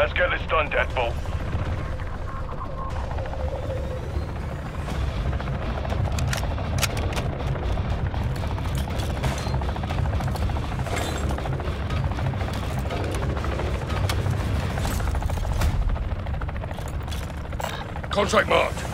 Let's get this done, Deadbolt. Contract marked.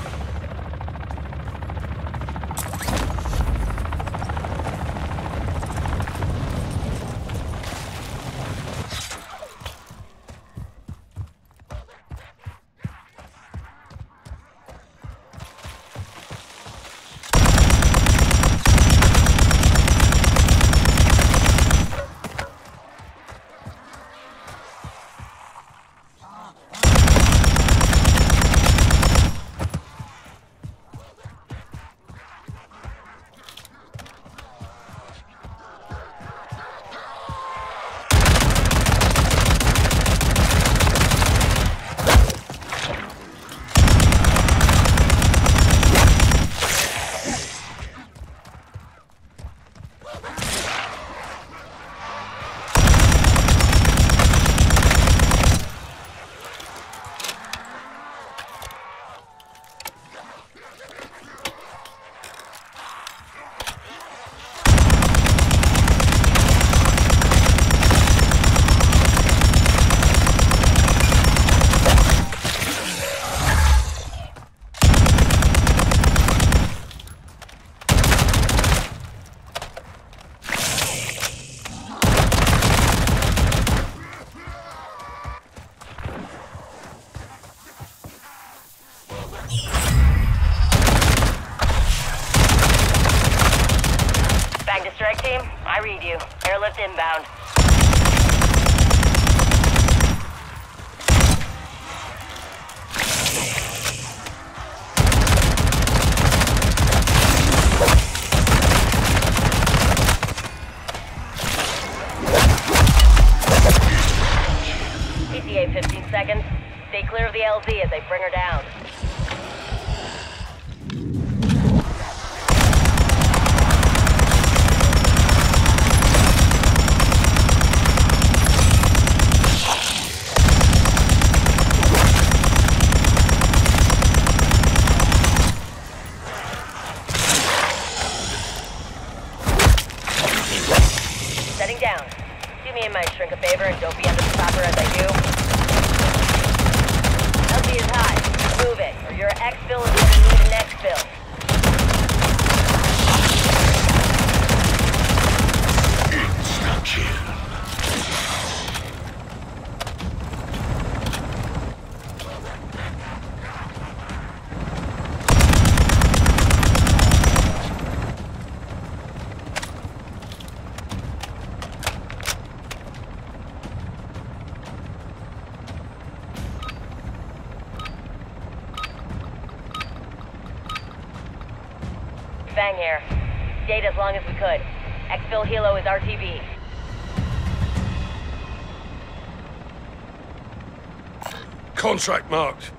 Contract marked.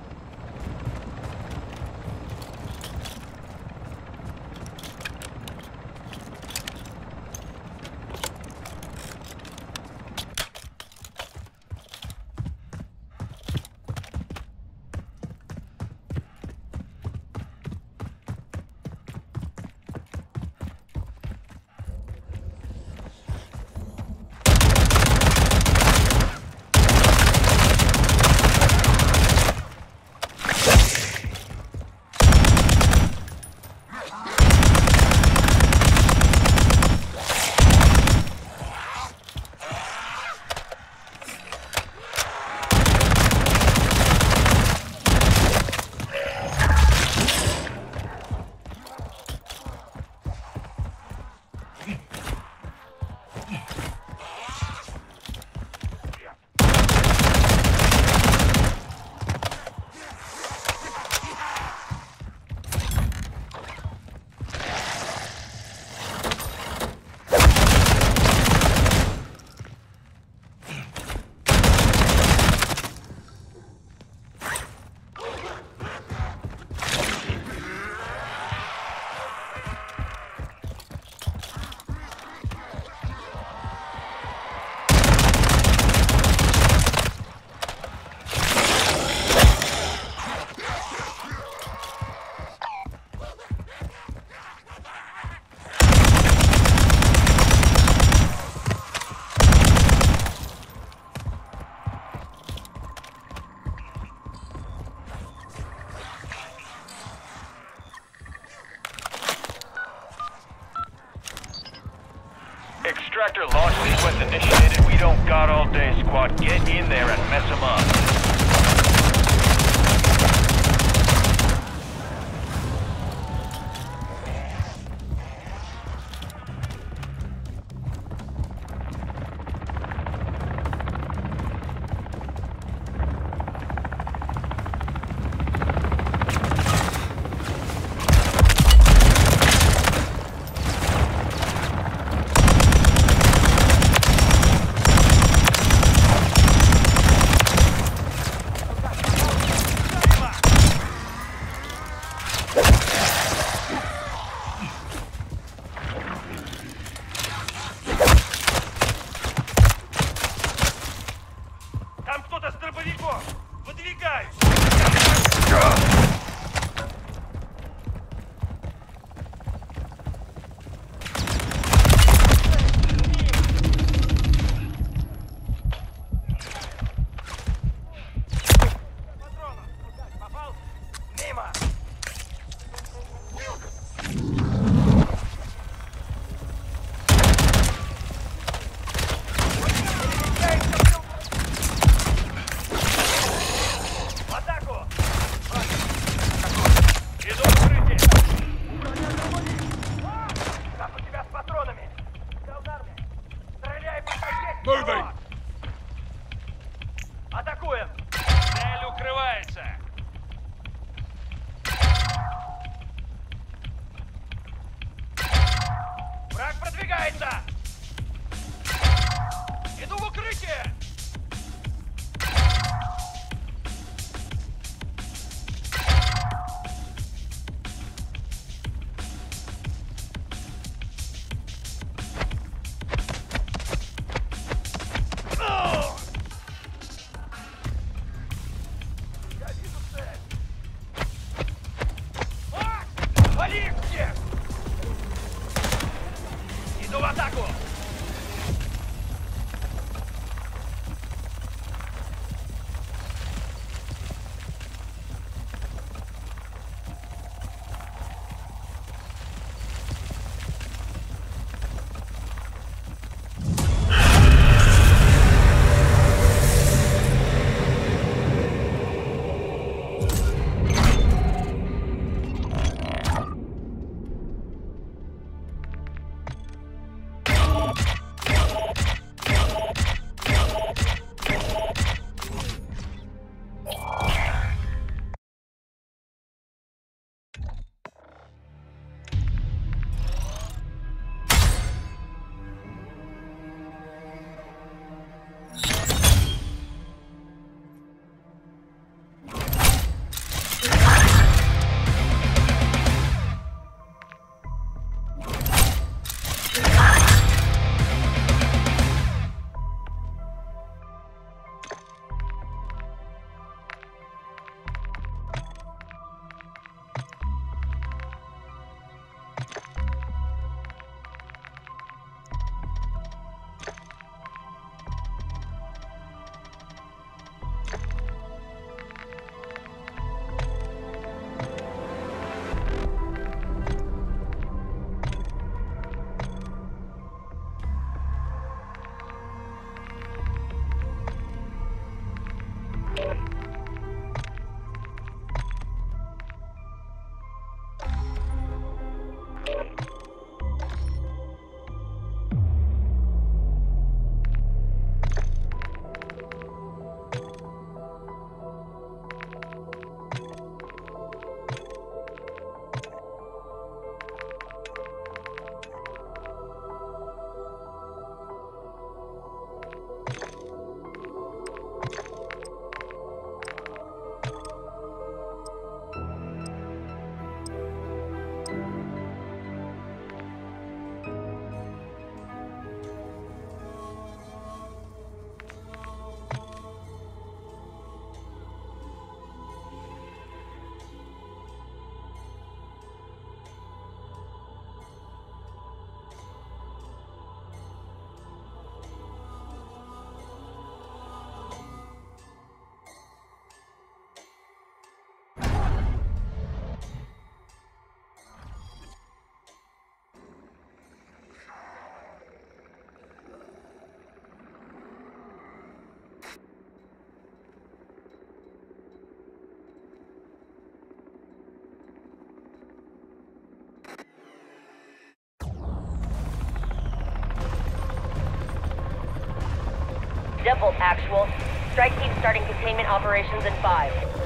Extractor launch sequence initiated. We don't got all day, squad. Get in there and mess them up. Далеко! Выдвигаюсь! Враг продвигается! Иду в укрытие! Deadbolt actual. Strike team starting containment operations in five.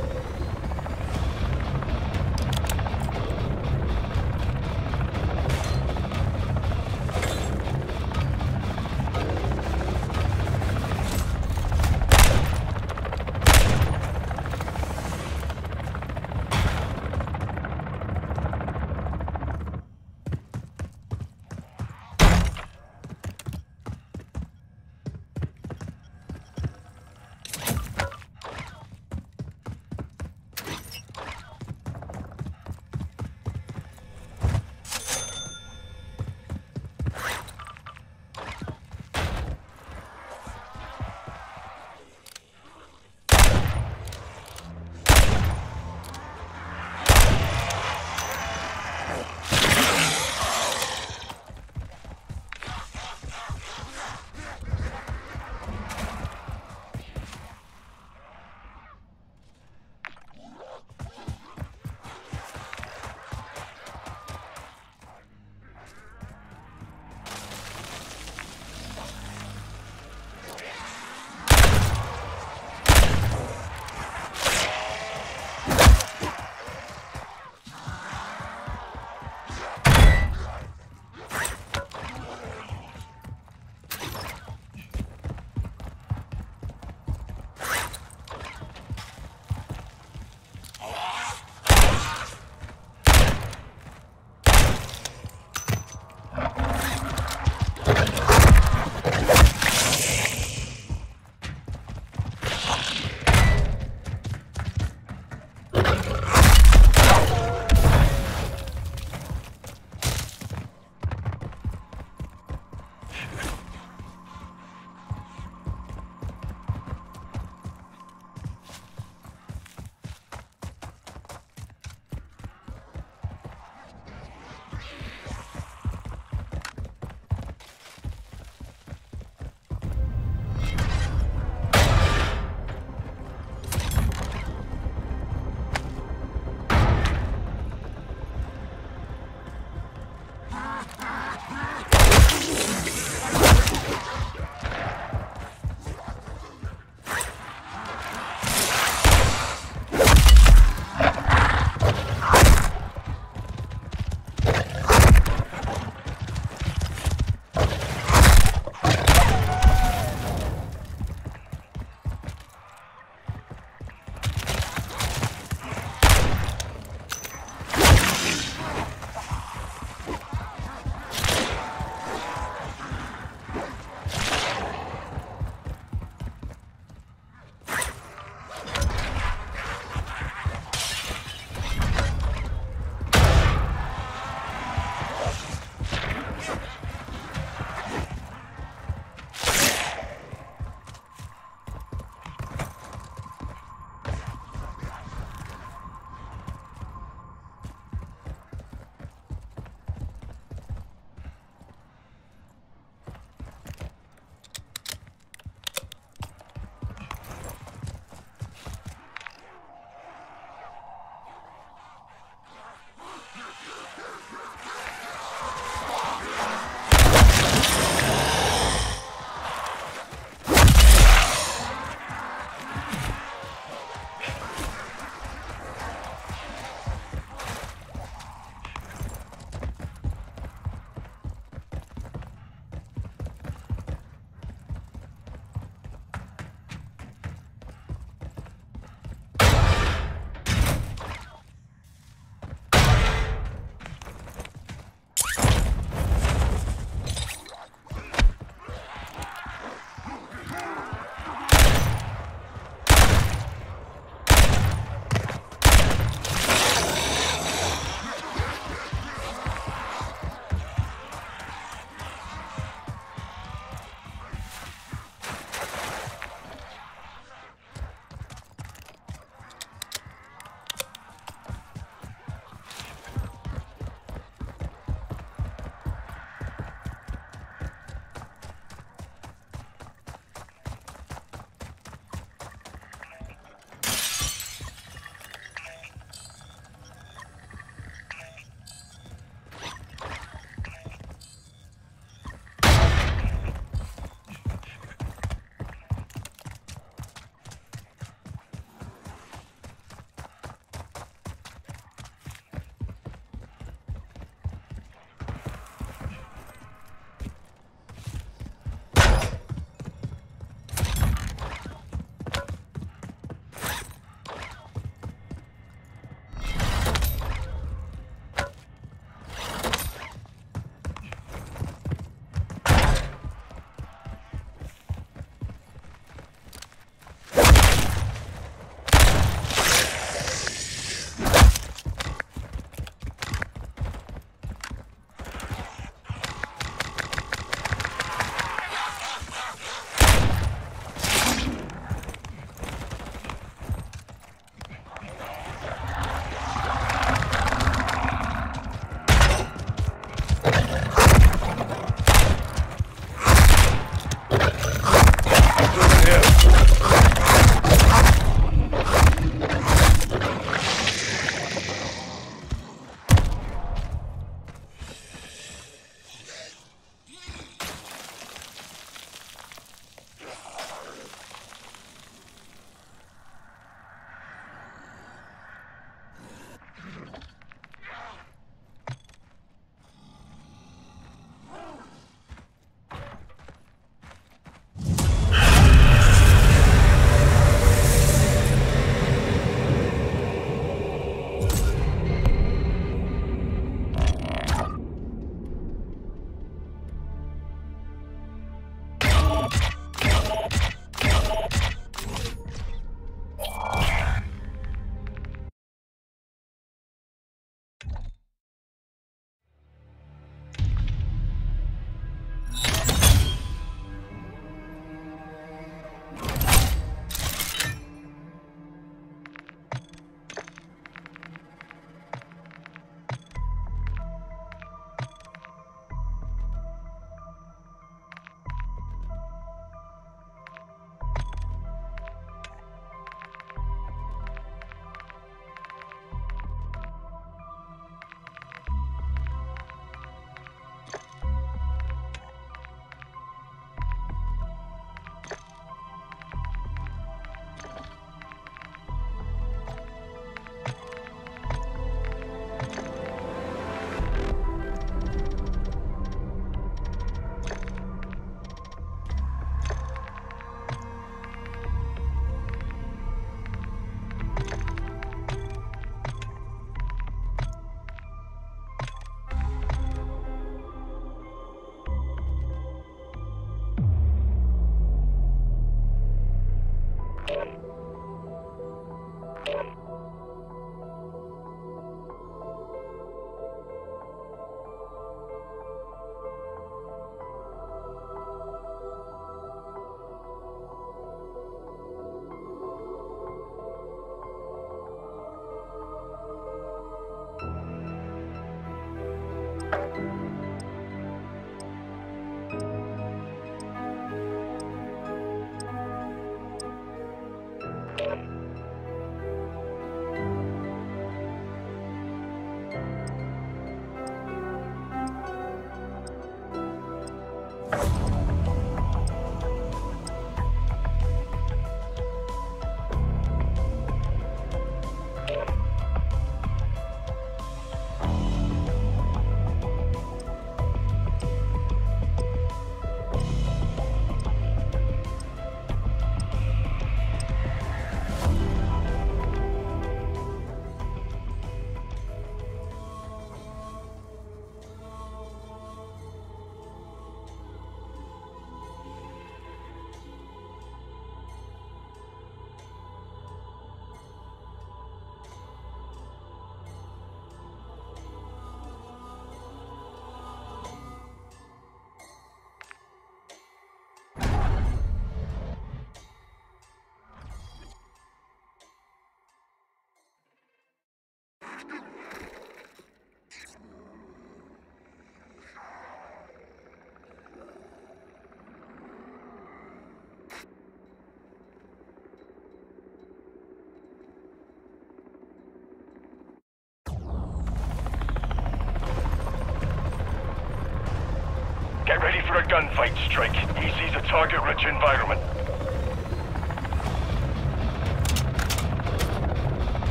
Get ready for a gunfight, Strike. EC's a target-rich environment.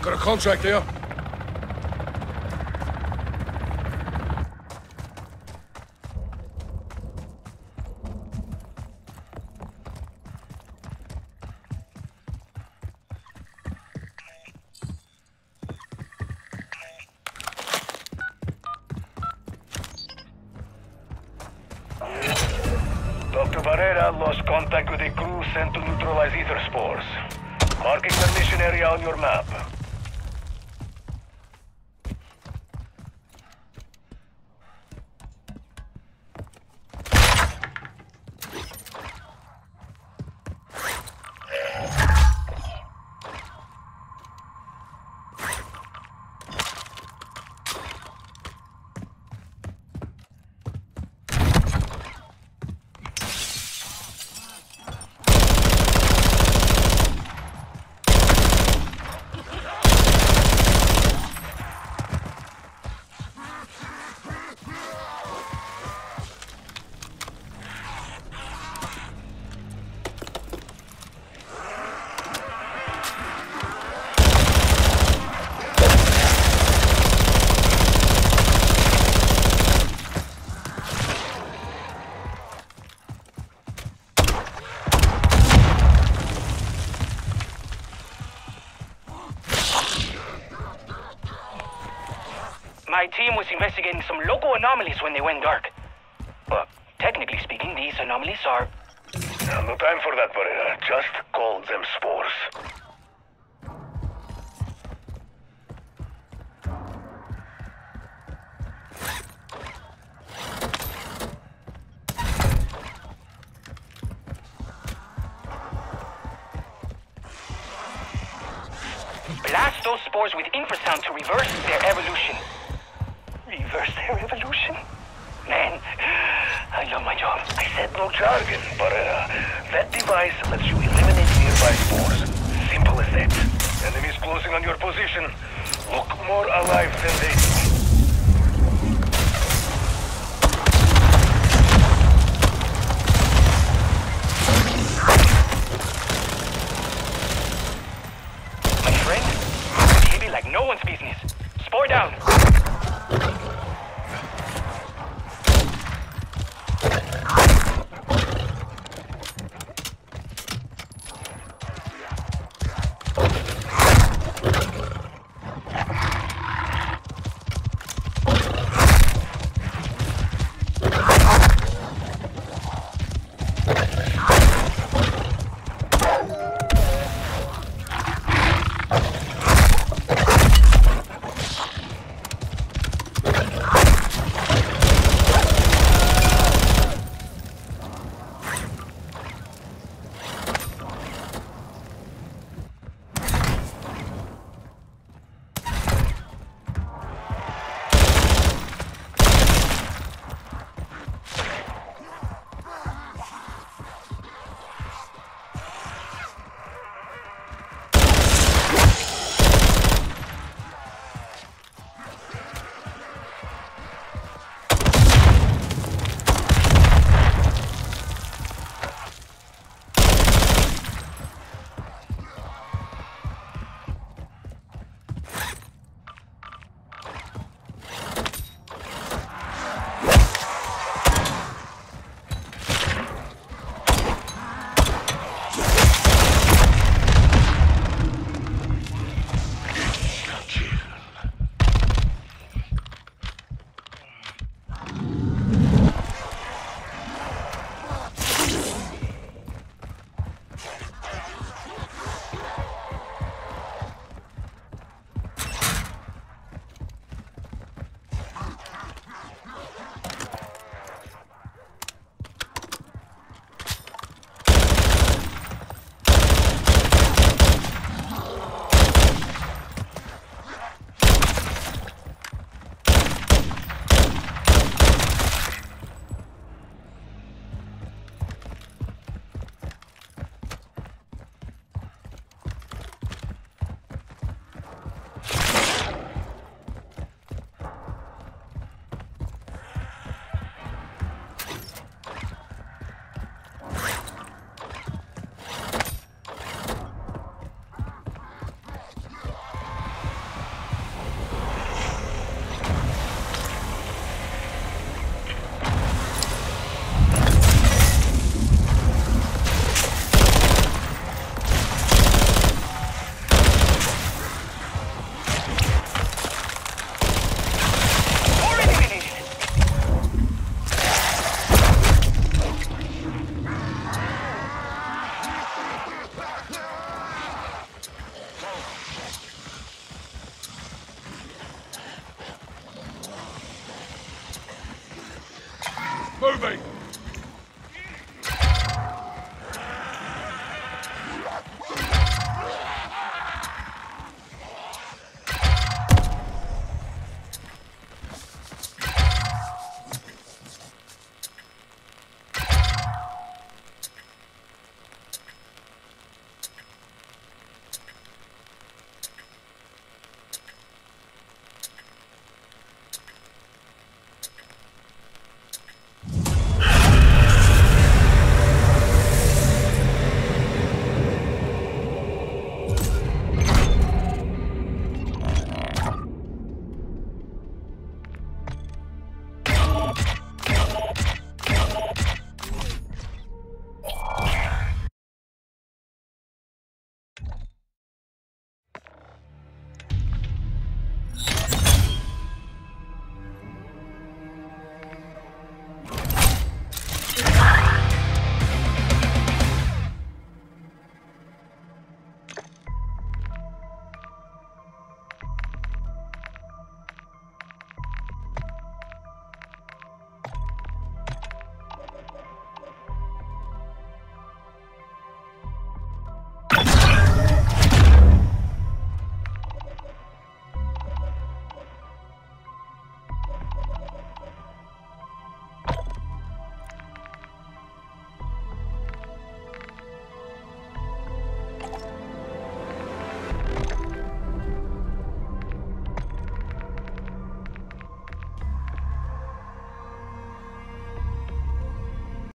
Got a contract here. Anomalies when they went dark. But technically speaking, these anomalies are. No time for that, Barrera. Just call them spores. Blast those spores with infrasound to reverse their evolution. Reverse their evolution? Man, I love my job. I said no jargon, Barrera. Uh, that device lets you eliminate nearby spores. Simple as that. Enemies closing on your position. Look more alive than they do.